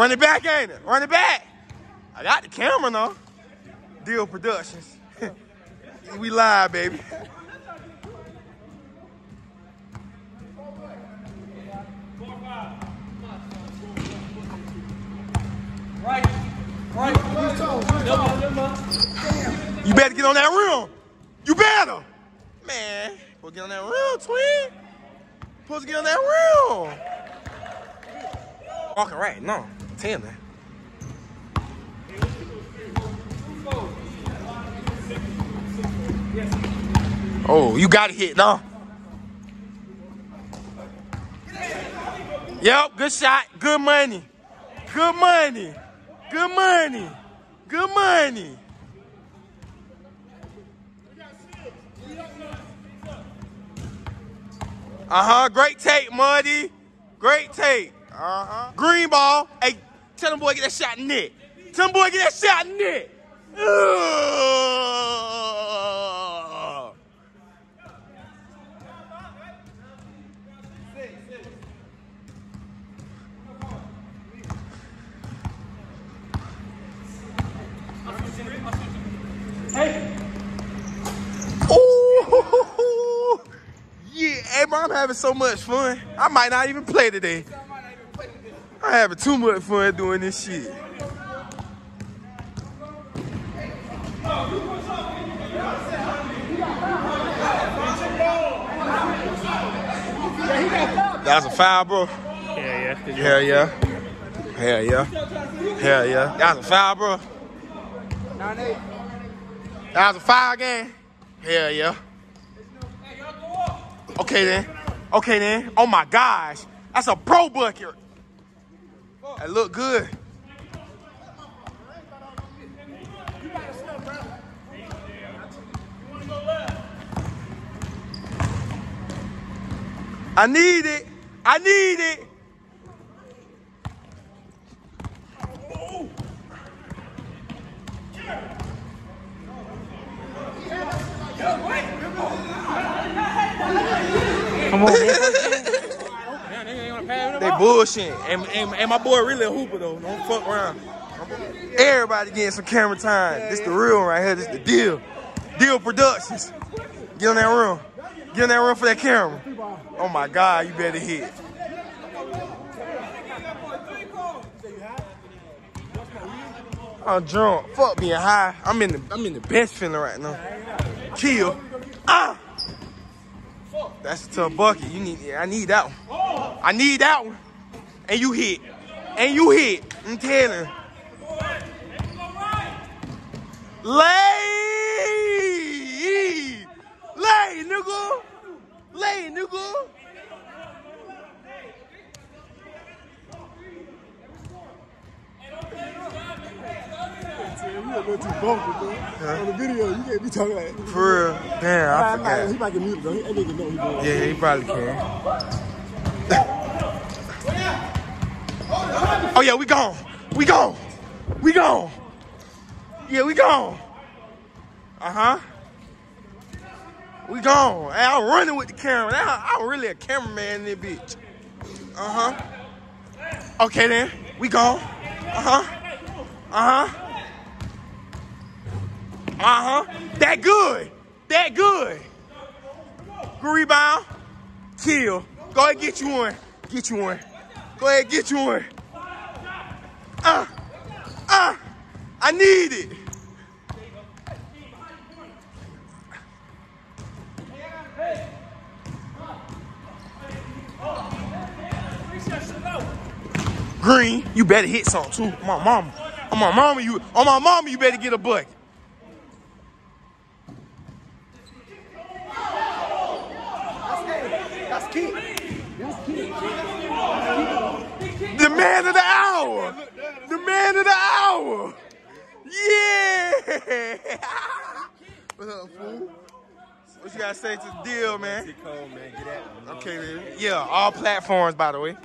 Run it back, ain't it? Run it back. I got the camera now. Deal Productions. we live, baby. Right. Right. You better get on that rim. You better. Man, we'll get on that rim, twin. Supposed to get on that rim. Walking right, no. Ten, man. Oh, you got it hit, no? Yep, good shot, good money. Good money. Good money. Good money. Uh-huh. Great tape, Muddy. Great tape. Uh-huh. Green ball. Hey, tell them boy get that shot in net. Tell them boy get that shot in. Ugh. Hey. Ooh. Yeah, hey, bro, I'm having so much fun. I might not even play today. I'm having too much fun doing this shit. That was a foul, bro. Yeah, yeah. Hell yeah. Hell yeah. Hell yeah. That was a foul, bro. That was a foul game. Hell yeah. Okay then. Okay then. Oh my gosh. That's a pro bucket. That look good. I need it. I need it. Come on, pass it They up. bullshitting. And, and, and my boy really a hooper though. Don't fuck around. Everybody getting some camera time. This the real one right here. This the deal. Deal Productions. Get on that room. Get on that room for that camera. Oh my God, you better hit. I'm drunk. Fuck being high. I'm in the I'm in the best feeling right now. Kill. Ah. That's a tough bucket. You need I need that one. I need that one. And you hit. And you hit. I'm telling. Lay! Lay, nigga! Lay, nigga! We too bumpy, bro. On the video, you can't be talking like that. For real. Damn, I forgot. He might get muted, though. He, that nigga know he doing Yeah, he probably can. Oh yeah, we gone. We gone. We gone. Yeah, we gone. Uh-huh. We gone. I'm running with the camera. I'm really a cameraman in this bitch. Uh-huh. Okay then. We gone. Uh-huh. Uh-huh. Uh-huh. That good. That good. Good rebound. Kill. Go ahead, get you one. Get you one. Go ahead, get you one. Uh, uh, I need it. Green, you better hit something too. My mama. On my mama, you on my mama, you better get a bucket. That's key. The man of the gotta say to the deal, man? Cold, man. Get at me. Okay, man. Yeah, all platforms, by the way.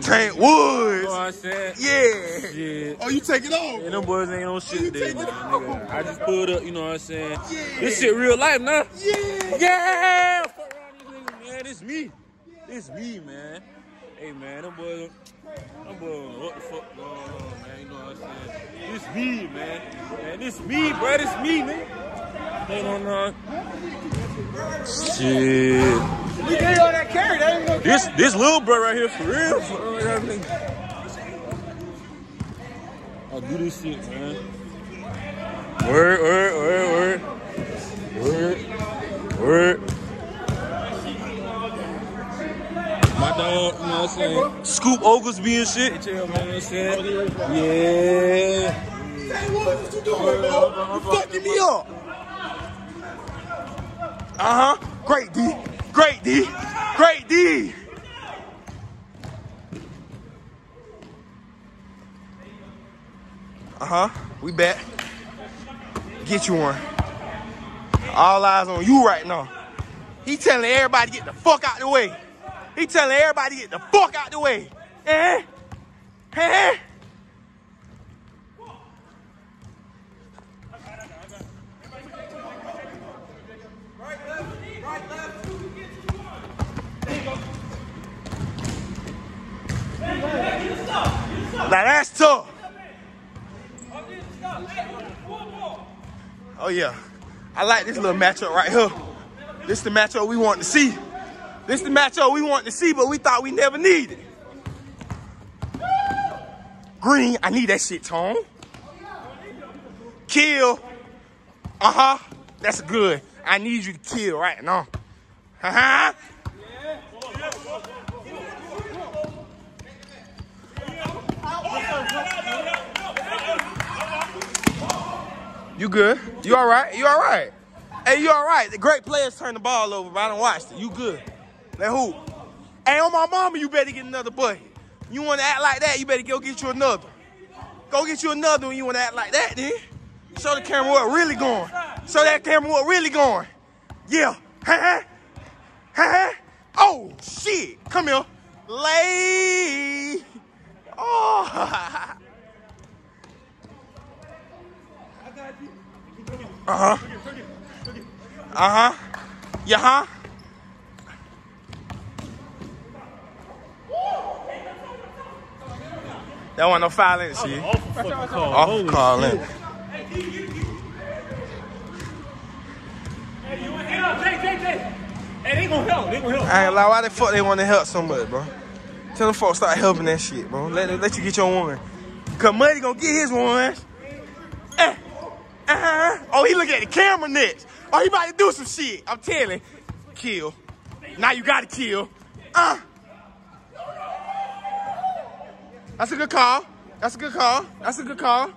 Tank Woods. You know what I'm saying? Yeah. Yeah. Oh, you take it off. And them boys ain't no shit oh, today, take man. it off. Nigga. I just pulled up, you know what I'm saying? Yeah. This shit real life now. Yeah. Yeah! Fuck around these niggas, man. This me. It's me, man. Hey, man, them boys, them boys, what the fuck going on, man? You know what I'm saying? This me, man. Man, this me, bro. This me, man. Shit. Gave all that carry. That ain't gonna This this little bro right here for real. For real. I'll do this shit, man. Word, word, word, word. Word, word. You know what I'm saying? Scoop Oglesby and shit. Yeah. Hey, what, you doing, bro? You fucking me up. Uh huh. Great D. Great D. Great D. Uh huh. We back. Get you one. All eyes on you right now. He telling everybody get the fuck out the way. He telling everybody get the fuck out the way. Eh? Eh? Now that's tough. Oh yeah. I like this little matchup right here. This the matchup we want to see. This is the matchup we want to see, but we thought we never needed. Green, I need that shit, Tone. Kill. Uh-huh. That's good. I need you to kill right now. Uh-huh. You good? You all right? You all right? Hey, you all right? The great players turn the ball over, but I don't watch it. You good? Let who? Hey, on my mama, you better get another bucket. You want to act like that, you better go get you another. Go get you another when you want to act like that, then. Show the camera what really going. Show that camera what really going. Yeah. Ha ha. Oh, shit. Come here. Lay. Oh. Uh-huh. Uh-huh. Yeah, huh? That wasn't want no foul in see? Off call in. Hey, they gonna help. They gonna help. I ain't lie, why the fuck they want to help so much, bro? Tell them folks start helping that shit, bro. Let, let you get your one. Cause Muddy gonna get his one. Eh. Uh-huh. Oh, he looking at the camera next. Oh, he about to do some shit. I'm telling. Kill. Now you gotta kill. Uh. That's a good call. That's a good call. That's a good call.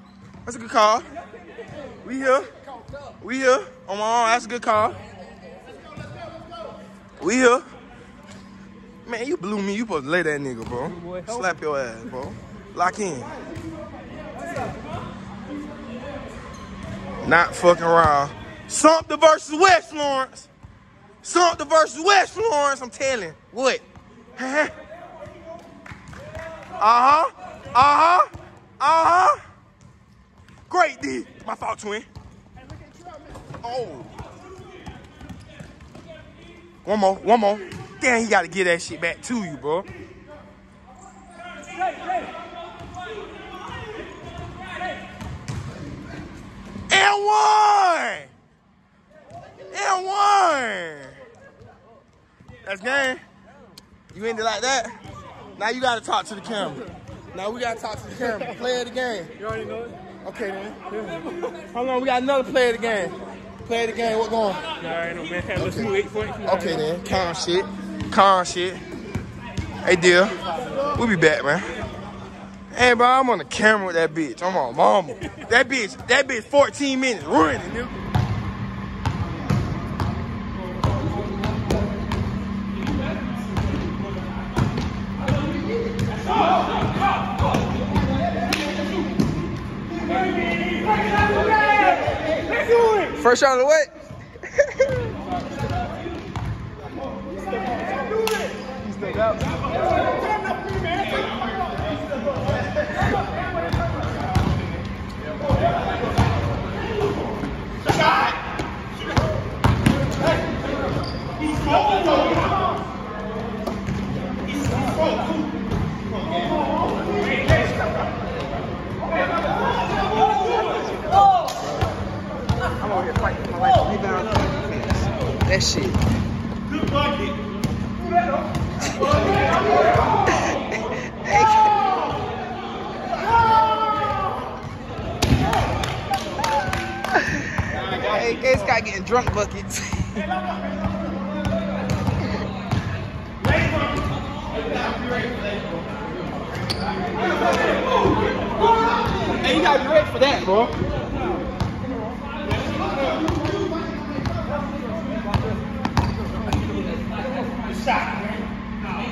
That's a good call. We here. We here. On my arm. That's a good call. We here. Man, you blew me. You supposed to lay that nigga, bro. Slap your ass, bro. Lock in. Not fucking around. Sumter versus West Lawrence. Sumter versus West Lawrence. I'm telling. What? Uh-huh. Uh-huh. Uh-huh. Uh-huh. Great D. My fault, twin. Oh. One more. One more. Damn, he got to get that shit back to you, bro. And one! And one! That's game. You ended like that? Now you gotta talk to the camera. Now we gotta talk to the camera. Play of the game. You already know it. Okay then. Hold on, we got another play of the game. Play of the game, what going? You already know, man. Let's do eight points. Okay then. Calm shit. Calm shit. Hey deal. We'll be back, man. Hey bro, I'm on the camera with that bitch. I'm on mama. That bitch, that bitch 14 minutes running, nigga. First shot of the way. That shit. Good bucket. Hey, K Scott getting drunk buckets. Hey, you gotta be ready for that, bro. shot, Hot.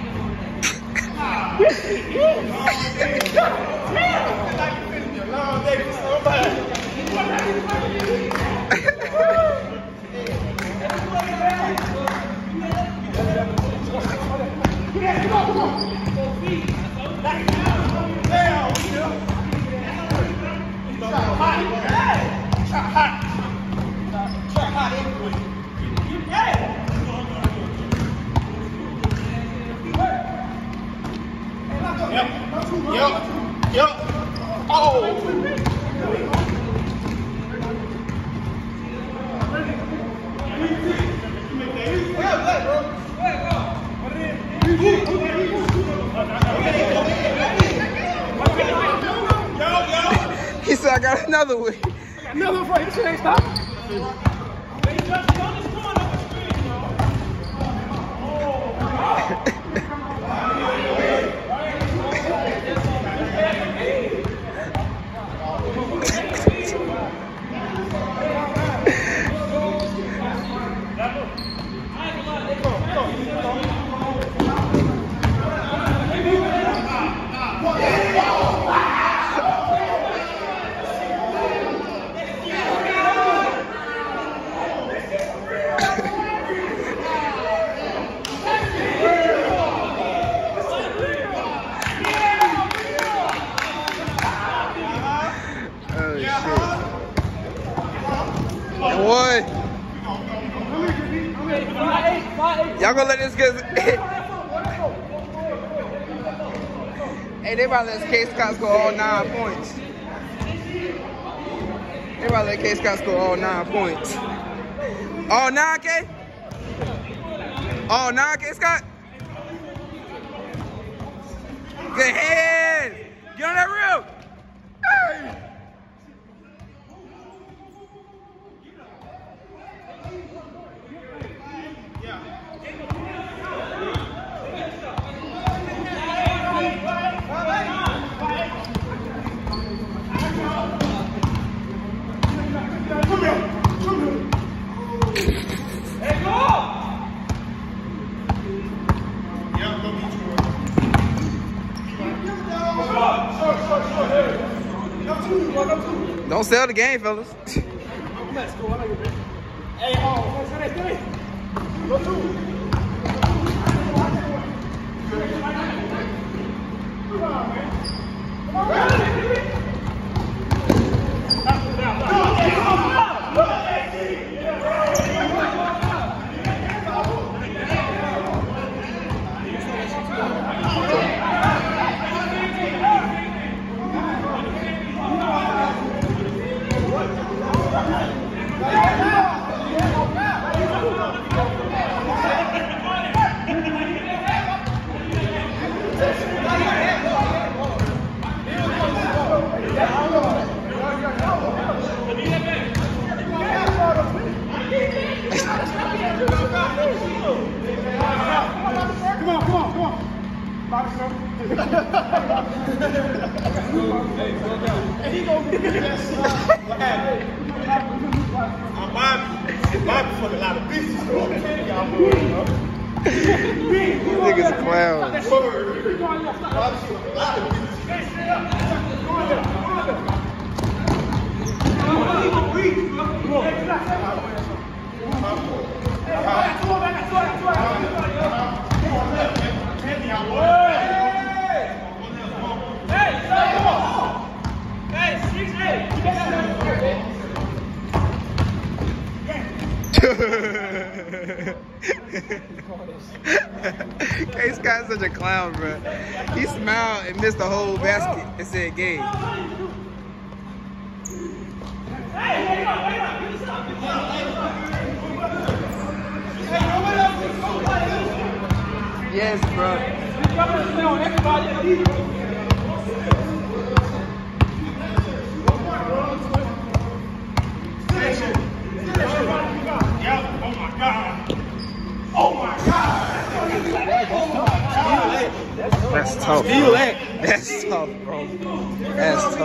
Hot. Hot. Hot. Yup. Yup. Oh. he said, I got another one. Another fight. This shit ain't stop. Gonna let this get. hey, they about to let K Scott score all nine points. They about to let K Scott score all nine points. All nine, K? All nine, K Scott? Good head! Get on that roof! Hey! Don't sell the game, fellas. Hey, on. Bobby, sir. I'm Bobby. Bobby fuck a lot of bitches. so Niggas a clown. Bobby fuck a lot of bitches. K Scott such a clown, bro. He smiled and missed the whole basket and said game. Yes, bro. Oh my god that's tough. That. That's tough, bro. That's tough.